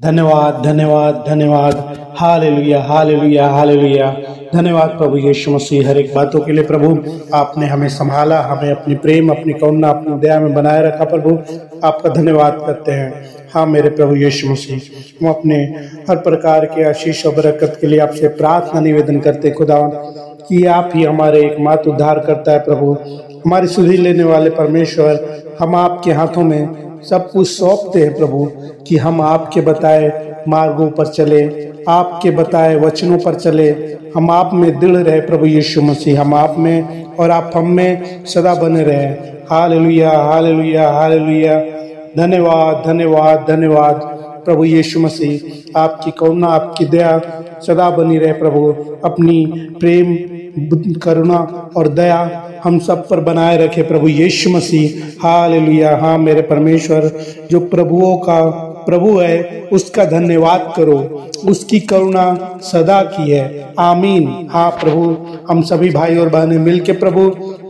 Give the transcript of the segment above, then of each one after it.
धन्यवाद धन्यवाद धन्यवाद। Hallelujah hallelujah hallelujah. धन्यवाद प्रभु यीशु मसीह, हर एक बातों के लिए प्रभु, आपने हमें संभाला, हमें अपनी प्रेम, अपनी करुणा, अपनी दया में बनाए रखा प्रभु। आपका धन्यवाद करते हैं। हाँ मेरे प्रभु यीशु मसीह, हम अपने हर प्रकार के आशीष और बरकत के लिए आपसे प्रार्थना निवेदन करते खुदा, कि आप ही हमारे एकमात्र उद्धार करता है प्रभु। हमारी सुधी लेने वाले परमेश्वर, हम आपके हाथों में सब कुछ सौंपते हैं प्रभु, कि हम आपके बताए मार्गों पर चले, आपके बताए वचनों पर चले। हम आप में दृढ़ रहे प्रभु यीशु मसीह, हम आप में और आप हम में सदा बने रहे। हाल लुया हाल लुया हाल लुया धन्यवाद धन्यवाद धन्यवाद प्रभु यीशु मसीह। आपकी करुणा, आपकी दया सदा बनी रहे प्रभु। अपनी प्रेम करुणा और दया हम सब पर बनाए रखे प्रभु यीशु मसीह। हाल लिया हाँ मेरे परमेश्वर, जो प्रभुओं का प्रभु है, उसका धन्यवाद करो। उसकी करुणा सदा की है। आमीन। हाँ प्रभु, हम सभी भाई और बहनें मिलके प्रभु,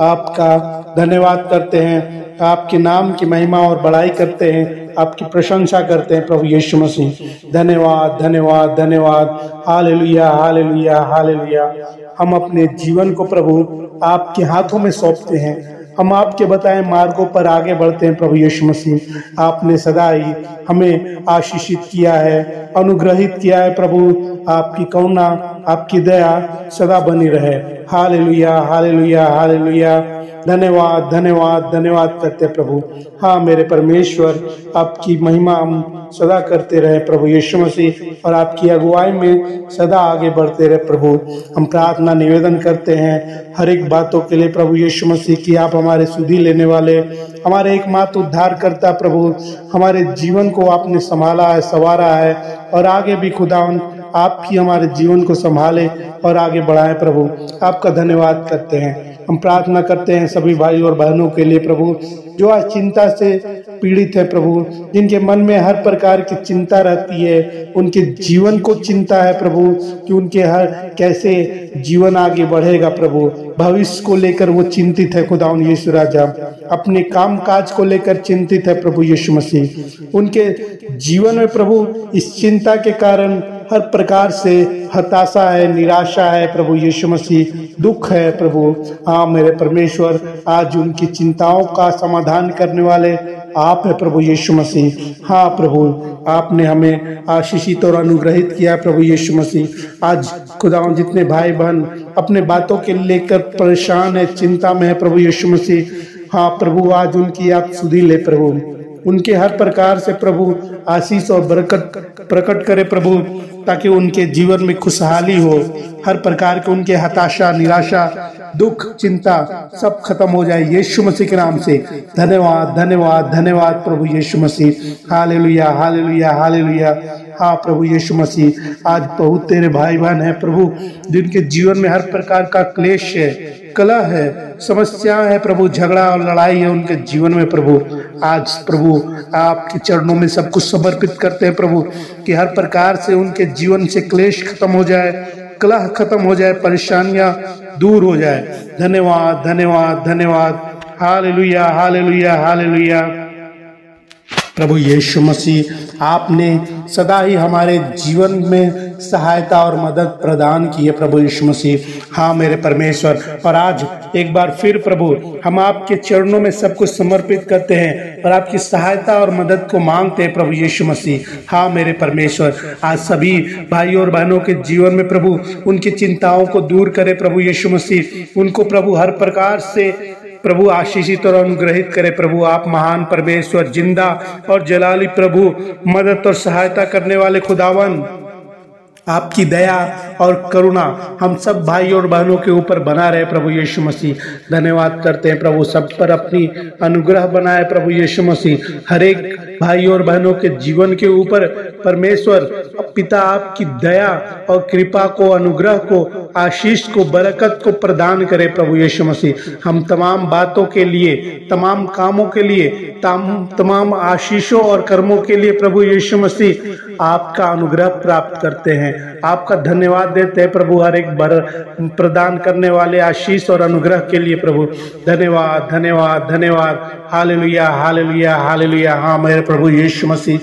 आपका धन्यवाद करते हैं। आपके नाम की महिमा और बड़ाई करते हैं। आपकी प्रशंसा करते हैं प्रभु यीशु मसीह। धन्यवाद धन्यवाद धन्यवाद। हाल लुया हाल लुया हाल लुया हम अपने जीवन को प्रभु आपके हाथों में सौंपते हैं। हम आपके बताए मार्गों पर आगे बढ़ते हैं प्रभु यीशु मसीह। आपने सदा ही हमें आशीषित किया है, अनुग्रहित किया है प्रभु। आपकी करुणा, आपकी दया सदा बनी रहे। हाल लुया हाल लुया हाल लुया धन्यवाद धन्यवाद धन्यवाद करते प्रभु। हाँ मेरे परमेश्वर, आपकी महिमा हम सदा करते रहे प्रभु यीशु मसीह और आपकी अगुवाई में सदा आगे बढ़ते रहे प्रभु। हम प्रार्थना, निवेदन करते हैं हर एक बातों के लिए प्रभु यीशु मसीह की आप हमारे सुधी लेने वाले, हमारे एकमात्र उद्धार करता प्रभु, हमारे जीवन को आपने संभाला है, संवारा है और आगे भी खुदा आप ही हमारे जीवन को संभाले और आगे बढ़ाए प्रभु। आपका धन्यवाद करते हैं। हम प्रार्थना करते हैं सभी भाई और बहनों के लिए, प्रभु, जो आज चिंता से पीड़ित है, प्रभु, जिनके मन में हर प्रकार की चिंता रहती है, उनके जीवन को चिंता है, प्रभु, कि उनके हर कैसे जीवन आगे बढ़ेगा, प्रभु। भविष्य को लेकर वो चिंतित है खुदा यीशु राजा। अपने काम काज को लेकर चिंतित है, प्रभु यीशु मसीह। उनके जीवन में, प्रभु, इस चिंता के कारण हर प्रकार से हताशा है, निराशा है प्रभु यीशु मसीह, दुख है प्रभु। हाँ मेरे परमेश्वर, आज उनकी चिंताओं का समाधान करने वाले आप है प्रभु यीशु मसीह। हाँ प्रभु, आपने हमें आशीषित और अनुग्रहित किया प्रभु यीशु मसीह। आज खुदा जितने भाई बहन अपने बातों के लेकर परेशान है, चिंता में है प्रभु यीशु मसीह। हाँ प्रभु, आज उनकी आप सुधी ले प्रभु। उनके हर प्रकार से प्रभु, आशीष और बरकत प्रकट करे प्रभु, ताकि उनके जीवन में खुशहाली हो। हर प्रकार के उनके हताशा, निराशा, दुख, चिंता सब खत्म हो जाए यीशु मसीह के नाम से। धन्यवाद धन्यवाद धन्यवाद प्रभु यीशु मसीह। हाले लुया हाले लुया हाले लुया हाँ प्रभु यीशु मसीह, आज बहुत तेरे भाई बहन है प्रभु, जिनके जीवन में हर प्रकार का क्लेश है। कला है, समस्या है, प्रभु झगड़ा और लड़ाई है उनके जीवन में, प्रभु। आज प्रभु, आपके चरणों में सब कुछ समर्पित करते हैं, प्रभु, कि हर प्रकार से उनके जीवन से क्लेश खत्म हो जाए, कलह खत्म हो जाए, परेशानियाँ दूर हो जाए। धन्यवाद धन्यवाद धन्यवाद। हाल लुया हाल लुया हाल लुया प्रभु यीशु मसीह, आपने सदा ही हमारे जीवन में सहायता और मदद प्रदान की है प्रभु यीशु मसीह। हाँ मेरे परमेश्वर, और आज एक बार फिर प्रभु, हम आपके चरणों में सब कुछ समर्पित करते हैं और आपकी सहायता और मदद को मांगते हैं प्रभु यीशु मसीह। हाँ मेरे परमेश्वर, आज सभी भाई और बहनों के जीवन में प्रभु, उनकी चिंताओं को दूर करे प्रभु यीशु मसीह। उनको प्रभु हर प्रकार से प्रभु आशीषित और अनुग्रहित करे। प्रभु, आप महान परमेश्वर, ज़िंदा और जलाली प्रभु, मदद और सहायता करने वाले खुदावन, आपकी दया और करुणा हम सब भाई और बहनों के ऊपर बना रहे प्रभु यीशु मसीह। धन्यवाद करते हैं प्रभु, सब पर अपनी अनुग्रह बनाए प्रभु यीशु मसीह। हर एक भाई और बहनों के जीवन के ऊपर परमेश्वर पिता आपकी दया और कृपा को, अनुग्रह को, आशीष को, बरकत को प्रदान करे प्रभु यीशु मसीह। हम तमाम बातों के लिए, तमाम कामों के लिए तमाम आशीषों और कर्मों के लिए प्रभु यीशु मसीह आपका अनुग्रह प्राप्त करते हैं। आपका धन्यवाद देते हैं प्रभु, हर एक बर, प्रदान करने वाले आशीष और अनुग्रह के लिए प्रभु। धन्यवाद धन्यवाद धन्यवाद। हाल लुया हाल लुया हाल लुया हाँ मेरे प्रभु यीशु मसीह,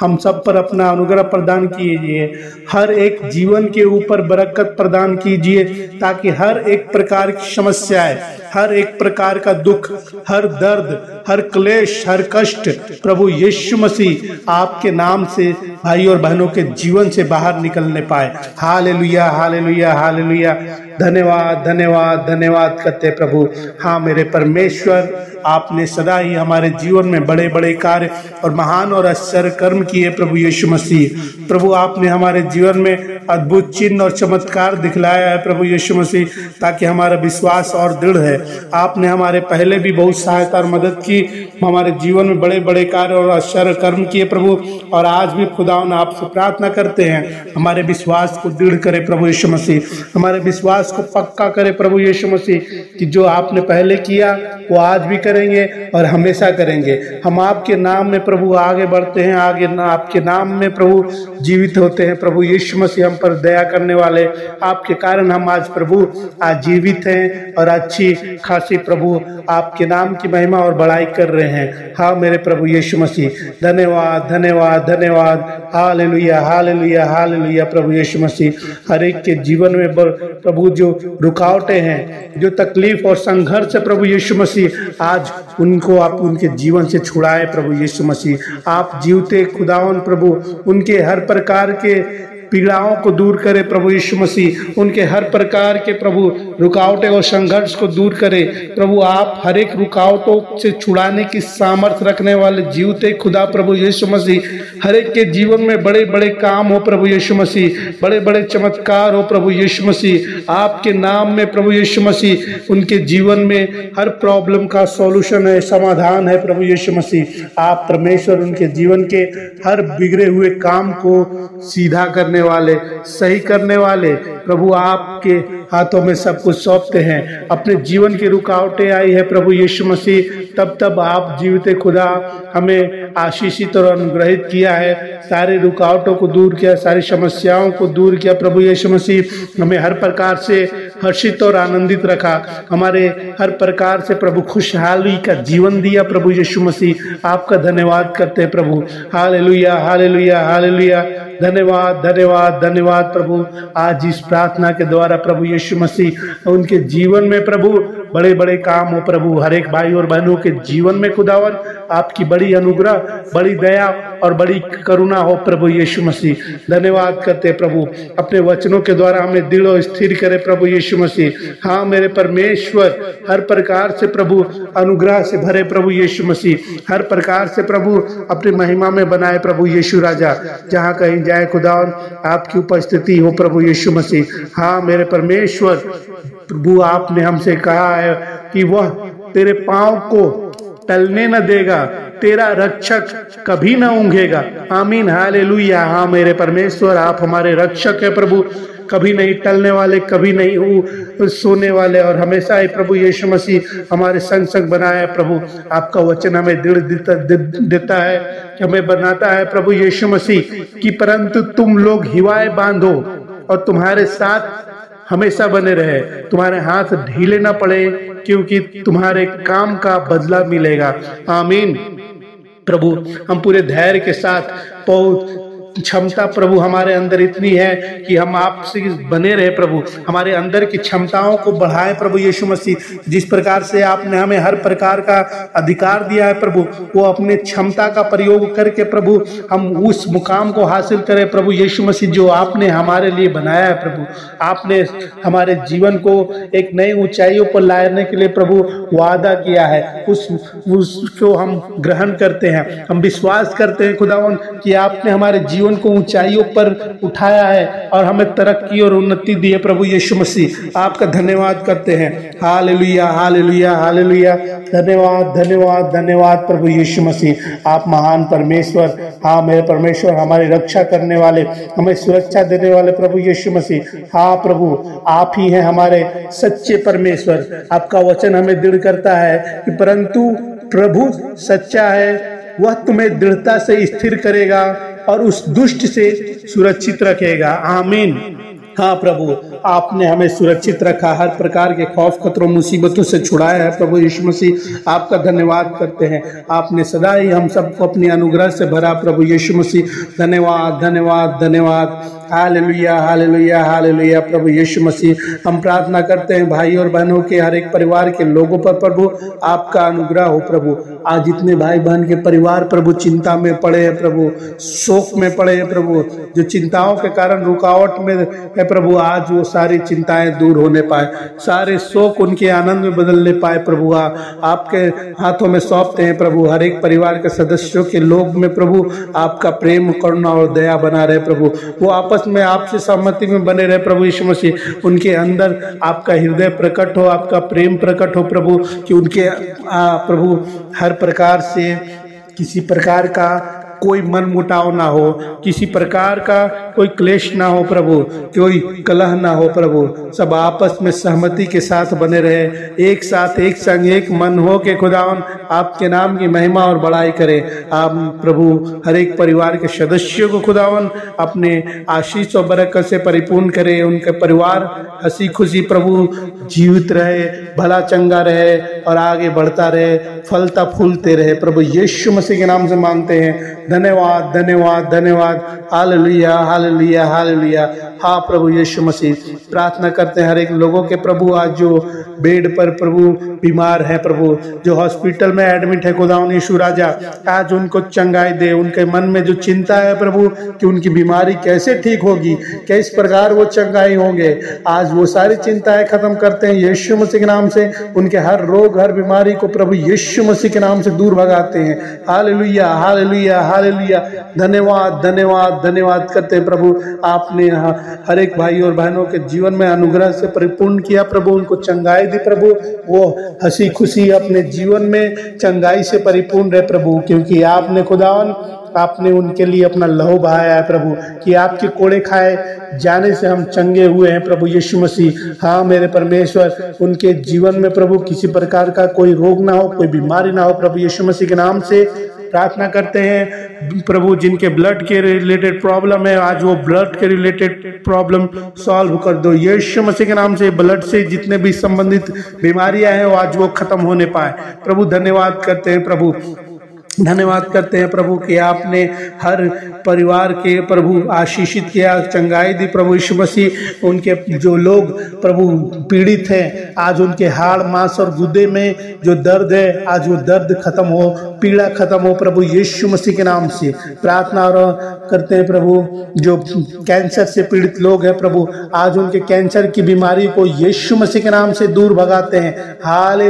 हम सब पर अपना अनुग्रह प्रदान कीजिए। हर एक जीवन के ऊपर बरकत प्रदान कीजिए ताकि हर एक प्रकार की समस्याएँ हर एक प्रकार का दुख, हर दर्द, हर क्लेश, हर कष्ट प्रभु यीशु मसीह आपके नाम से भाई और बहनों के जीवन से बाहर निकलने पाए। हाल लुया हाल लुया हाल लुया धन्यवाद धन्यवाद धन्यवाद करते प्रभु। हाँ मेरे परमेश्वर, आपने सदा ही हमारे जीवन में बड़े बड़े कार्य और महान और आश्चर्य कर्म किए प्रभु यीशु मसीह। प्रभु, आपने हमारे जीवन में अद्भुत चिन्ह और चमत्कार दिखलाया है प्रभु यीशु मसीह, ताकि हमारा विश्वास और दृढ़ है। आपने हमारे पहले भी बहुत सहायता और मदद की। हमारे जीवन में बड़े बड़े कार्य और आश्चर्य कर्म किए प्रभु, और आज भी खुदा आपसे प्रार्थना करते हैं। हमारे विश्वास को दृढ़ करे प्रभु यीशु मसीह। हमारे विश्वास को पक्का करे प्रभु यीशु मसीह कि जो आपने पहले किया, वो आज भी करेंगे और हमेशा करेंगे। हम आपके नाम में प्रभु आगे बढ़ते हैं, आगे ना, आपके नाम में प्रभु जीवित होते हैं। प्रभु यीशु मसीह हम पर दया करने वाले। आपके कारण हम आज प्रभु आज जीवित हैं और अच्छी खासी प्रभु आपके नाम की महिमा और बड़ाई कर रहे हैं। हाँ मेरे प्रभु यीशु मसीह, धन्यवाद धन्यवाद धन्यवाद। हाल लुया हाल लुया हाल लुया प्रभु यीशु मसीह। हर एक के जीवन में प्रभु जो रुकावटें हैं, जो तकलीफ़ और संघर्ष है प्रभु यीशु मसीह, आज उनको आप उनके जीवन से छुड़ाए प्रभु यीशु मसीह। आप जीवते खुदावन प्रभु, उनके हर प्रकार के पीड़ाओं को दूर करे प्रभु यीशु मसीह। उनके हर प्रकार के प्रभु रुकावटें और संघर्ष को दूर करे। प्रभु, आप हर एक रुकावटों से छुड़ाने की सामर्थ्य रखने वाले जीवते खुदा प्रभु यीशु मसीह। हर एक के जीवन में बड़े बड़े काम हो प्रभु यीशु मसीह। बड़े बड़े चमत्कार हो प्रभु यीशु मसीह। आपके नाम में प्रभु यीशु मसीह। उनके जीवन में हर प्रॉब्लम का सॉल्यूशन है, समाधान है प्रभु यीशु मसीह। आप परमेश्वर उनके जीवन के हर बिगड़े हुए काम को सीधा करने वाले, सही करने वाले, प्रभु आपके हाथों में सब कुछ सौंपते हैं। अपने जीवन की रुकावटें आई है प्रभु यीशु मसीह। तब तब आप जीवित खुदा हमें आशीषित और अनुग्रहित किया है। सारे रुकावटों को दूर किया, सारी समस्याओं को दूर किया प्रभु यीशु मसीह। हमें हर प्रकार से हर्षित और आनंदित रखा। हमारे हर प्रकार से प्रभु खुशहाली का जीवन दिया प्रभु यीशु मसीह। आपका धन्यवाद करते हैं प्रभु। हाल लुया हाल लुया हाल लुया धन्यवाद धन्यवाद धन्यवाद प्रभु। आज इस प्रार्थना के द्वारा प्रभु यीशु मसीह, उनके जीवन में प्रभु बड़े बड़े काम हो प्रभु। हर एक भाई और बहनों के जीवन में खुदावन, आपकी बड़ी अनुग्रह, बड़ी दया और बड़ी करुणा हो प्रभु यीशु मसीह। धन्यवाद करते प्रभु। अपने वचनों के द्वारा हमें दिल और स्थिर करे प्रभु यीशु मसीह। हाँ मेरे परमेश्वर, हर प्रकार से प्रभु, अनुग्रह से भरे प्रभु यीशु मसीह। हर प्रकार से प्रभु, अपनी महिमा में बनाए प्रभु यीशु राजा। जहाँ कहीं जाए खुदावन, आपकी उपस्थिति हो प्रभु यीशु मसीह। हाँ मेरे परमेश्वर, प्रभु आपने हमसे कहा है कि वह तेरे पाँव को टलने न देगा, तेरा रक्षक कभी न ऊंघेगा। आमीन हाले हाँ मेरे परमेश्वर, आप हमारे रक्षक है प्रभु। कभी नहीं टलने वाले, कभी नहीं हूँ सोने वाले। और हमेशा ही प्रभु यीशु मसीह हमारे संग संग बनाया है प्रभु। आपका वचन हमें दृढ़ देता देता है, हमें बनाता है प्रभु यीशु मसीह कि परंतु तुम लोग हिवाए बांधो और तुम्हारे साथ हमेशा बने रहे। तुम्हारे हाथ ढीले ना पड़े, क्योंकि तुम्हारे काम का बदला मिलेगा। आमीन। प्रभु, हम पूरे धैर्य के साथ क्षमता प्रभु हमारे अंदर इतनी है कि हम आपसे बने रहे प्रभु। हमारे अंदर की क्षमताओं को बढ़ाएँ प्रभु यीशु मसीह। जिस प्रकार से आपने हमें हर प्रकार का अधिकार दिया है प्रभु, वो अपने क्षमता का प्रयोग करके प्रभु, हम उस मुकाम को हासिल करें प्रभु यीशु मसीह, जो आपने हमारे लिए बनाया है प्रभु। आपने हमारे जीवन को एक नई ऊंचाइयों पर लाने के लिए प्रभु वादा किया है। उस, उसको हम ग्रहण करते हैं। हम विश्वास करते हैं खुदावन कि आपने हमारे जीवन जीवन को ऊंचाइयों पर उठाया है और हमें तरक्की और उन्नति दी है प्रभु यीशु मसीह। आपका धन्यवाद करते हैं। हाल लुया हाल लुया हाल लुया धन्यवाद धन्यवाद धन्यवाद प्रभु यीशु मसीह। आप महान परमेश्वर हाँ मेरे परमेश्वर, हमारी रक्षा करने वाले, हमें सुरक्षा देने वाले प्रभु यीशु मसीह। हाँ प्रभु, आप ही हैं हमारे सच्चे परमेश्वर। आपका वचन हमें दृढ़ करता है कि परंतु प्रभु सच्चा है वह तुम्हें दृढ़ता से स्थिर करेगा और उस दुष्ट से सुरक्षित रखेगा। आमीन। हाँ प्रभु आपने हमें सुरक्षित रखा, हर प्रकार के खौफ, खतरों, मुसीबतों से छुड़ाया है। प्रभु यीशु मसीह, आपका धन्यवाद करते हैं। आपने सदा ही हम सबको अपने अनुग्रह से भरा। प्रभु यीशु मसीह, धन्यवाद धन्यवाद धन्यवाद। हाल लुया हाल हालेलुया हालेलुया हालेलुया। प्रभु यीशु मसीह, हम प्रार्थना करते हैं भाई और बहनों के, हर एक परिवार के लोगों पर। प्रभु, आपका अनुग्रह हो प्रभु। आज इतने भाई बहन के परिवार प्रभु, चिंता में पड़े हैं प्रभु। शोक में पड़े हैं प्रभु। जो चिंताओं के कारण रुकावट में है प्रभु, आज वो सारी चिंताएँ दूर होने पाए सारे शोक उनके आनंद में बदलने पाए प्रभु। आ, आपके हाथों में सौंपते हैं प्रभु हर एक परिवार के सदस्यों के लोग में प्रभु आपका प्रेम करुणा और दया बना रहे प्रभु। वो आपस में आपसे सहमति में बने रहे प्रभु यीशु मसीह। उनके अंदर आपका हृदय प्रकट हो आपका प्रेम प्रकट हो प्रभु कि उनके आ, प्रभु हर प्रकार से किसी प्रकार का कोई मन मुटाव ना हो, किसी प्रकार का कोई क्लेश ना हो प्रभु, कोई कलह ना हो प्रभु। सब आपस में सहमति के साथ बने रहे। एक साथ, एक संग, एक मन हो के खुदावन, आपके नाम की महिमा और बड़ाई करे। आप प्रभु, हर एक परिवार के सदस्यों को खुदावन, अपने आशीष और बरकत से परिपूर्ण करे। उनके परिवार हँसी खुशी प्रभु, जीवित रहे, भला चंगा रहे और आगे बढ़ता रहे, फलता फूलते रहे। प्रभु यीशु मसीह के नाम से मांगते हैं। धन्यवाद धन्यवाद धन्यवाद। हाल लिया हाल लिया हाल लिया हा, प्रभु यीशु मसीह, प्रार्थना करते हैं हर एक लोगों के प्रभु आज जो बेड पर प्रभु बीमार है प्रभु, जो हॉस्पिटल में एडमिट है गोदाउन यीशु राजा, आज उनको चंगाई दे, उनके मन में जो चिंता है प्रभु, कि उनकी बीमारी कैसे ठीक होगी, किस प्रकार वो चंगाई होंगे, आज वो सारी चिंताएँ खत्म करते हैं यीशु मसीह के नाम से, उनके हर रोग, हर बीमारी को प्रभु यीशु मसीह के नाम से दूर भगाते हैं। हाल लुया हाल लुया हाल लुया धन्यवाद धन्यवाद धन्यवाद करते हैं प्रभु। आपने हर एक भाई और बहनों के जीवन में अनुग्रह से परिपूर्ण किया प्रभु, उनको चंगाई दी प्रभु। वो हँसी खुशी अपने जीवन में चंगाई से परिपूर्ण रहे प्रभु, क्योंकि आपने खुदावन, आपने उनके लिए अपना लहू बहाया है प्रभु, कि आपके कोड़े खाए, जाने से हम चंगे हुए हैं प्रभु यीशु मसीह। हाँ मेरे परमेश्वर, उनके जीवन में प्रभु किसी प्रकार का कोई रोग ना हो, कोई बीमारी ना हो प्रभु यीशु मसीह के नाम से। प्रार्थना करते हैं, प्रभु, जिनके ब्लड के रिलेटेड प्रॉब्लम है, आज वो ब्लड के रिलेटेड प्रॉब्लम सॉल्व कर दो। यीशु मसीह के नाम से ब्लड से जितने भी संबंधित बीमारियाँ हैं, वो आज वो खत्म होने पाए। प्रभु, धन्यवाद करते हैं, प्रभु। धन्यवाद करते हैं प्रभु कि आपने हर परिवार के प्रभु आशीषित किया, चंगाई दी प्रभु यीशु मसीह। उनके जो लोग प्रभु पीड़ित हैं, आज उनके हाड़, मांस और गुदे में जो दर्द है, आज वो दर्द खत्म हो, पीड़ा खत्म हो प्रभु यीशु मसीह के नाम से। प्रार्थना और करते हैं प्रभु, जो कैंसर से पीड़ित लोग हैं प्रभु, आज उनके कैंसर की बीमारी को यीशु मसीह के नाम से दूर भगाते हैं। हाल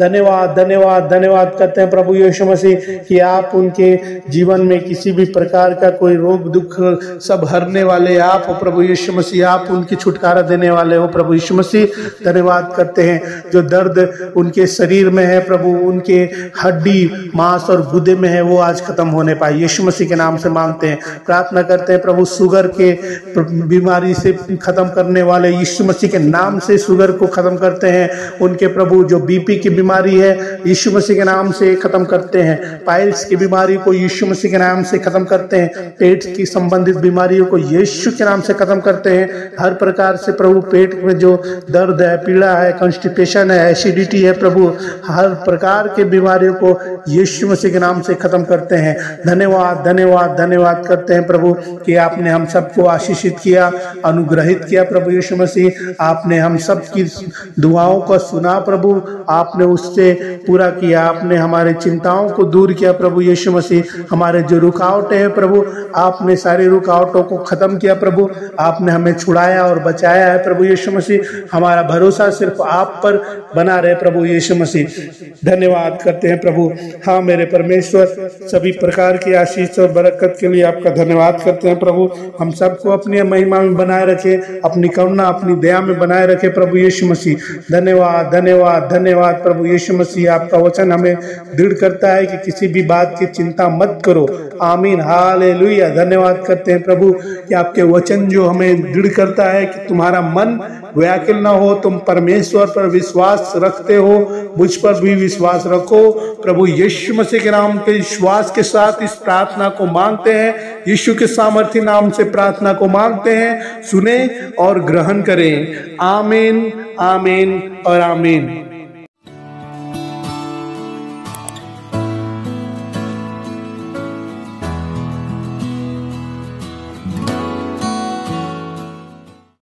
धन्यवाद धन्यवाद धन्यवाद करते हैं प्रभु यीशु मसीह। कि आप उनके जीवन में किसी भी प्रकार का कोई रोग, दुख सब हरने वाले आप हो, प्रभु यीशु मसीह, आप उनकी छुटकारा देने वाले हो, प्रभु यीशु मसीह। धन्यवाद करते हैं। जो दर्द उनके शरीर में है, प्रभु उनके हड्डी, मांस और गुदे में है, वो आज खत्म होने पाए यीशु मसीह के नाम से मांगते हैं। प्रार्थना करते हैं, प्रभु शुगर के बीमारी से खत्म करने वाले यीशु मसीह के नाम से शुगर को खत्म करते हैं। उनके प्रभु जो बीपी की बीमारी है, यीशु मसीह के नाम से खत्म करते हैं। पाइल्स की बीमारी को यीशु मसीह के नाम से खत्म करते हैं, पेट की संबंधित बीमारियों को यीशु के नाम से खत्म करते हैं। हर प्रकार से प्रभु, पेट में जो दर्द है, पीड़ा है कॉन्स्टिपेशन है एसिडिटी है प्रभु, हर प्रकार के बीमारियों को यीशु मसीह के नाम से खत्म करते हैं। धन्यवाद धन्यवाद धन्यवाद करते हैं प्रभु कि आपने हम सबको आशीषित किया, अनुग्रहित किया प्रभु यीशु मसीह। आपने हम सब की दुआओं को सुना प्रभु, आपने उससे पूरा किया, आपने हमारे चिंताओं को दूर दूर किया प्रभु यीशु मसीह। हमारे जो रुकावटें हैं प्रभु, आपने सारी रुकावटों को खत्म किया प्रभु। आपने हमें छुड़ाया और बचाया है प्रभु यीशु मसीह। हमारा भरोसा सिर्फ़ आप पर बना रहे प्रभु यीशु मसीह। धन्यवाद करते हैं प्रभु। हाँ मेरे परमेश्वर, सभी प्रकार की आशीष और बरकत के लिए आपका धन्यवाद करते हैं प्रभु। हम सबको अपनी महिमा में बनाए रखे, अपनी करुणा, अपनी दया में बनाए रखे प्रभु यीशु मसीह। धन्यवाद धन्यवाद धन्यवाद प्रभु यीशु मसीह। आपका वचन हमें दृढ़ करता है कि किसी भी बात की चिंता मत करो। आमीन। हालेलुया। धन्यवाद करते हैं प्रभु कि आपके वचन जो हमें दृढ़ करता है कि तुम्हारा मन व्याकुल ना हो, तुम परमेश्वर पर विश्वास रखते हो, मुझ पर भी विश्वास रखो। प्रभु यीशु मसीह के नाम के विश्वास के साथ इस प्रार्थना को मांगते हैं। यीशु के सामर्थ्य नाम से प्रार्थना को मांगते हैं। सुने और ग्रहण करें। आमीन आमीन और आमीन।